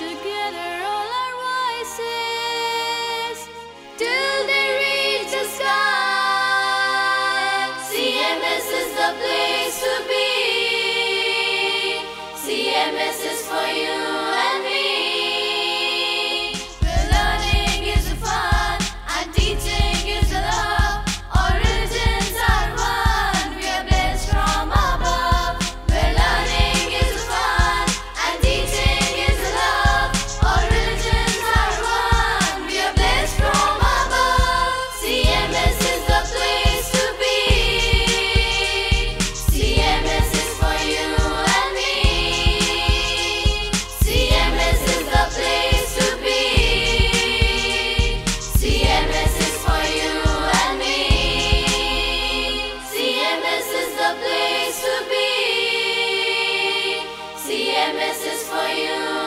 together all our voices till they reach the. CMS is the place to be. CMS is for you. This is for you.